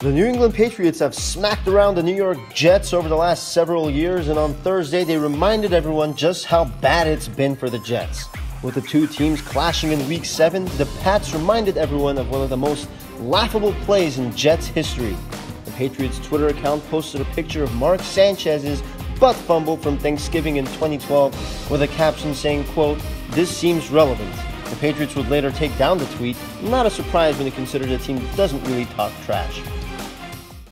The New England Patriots have smacked around the New York Jets over the last several years, and on Thursday they reminded everyone just how bad it's been for the Jets. With the two teams clashing in Week 7, the Pats reminded everyone of one of the most laughable plays in Jets history. The Patriots Twitter account posted a picture of Mark Sanchez's butt fumble from Thanksgiving in 2012 with a caption saying, quote, This seems relevant. The Patriots would later take down the tweet, not a surprise when you consider the team doesn't really talk trash.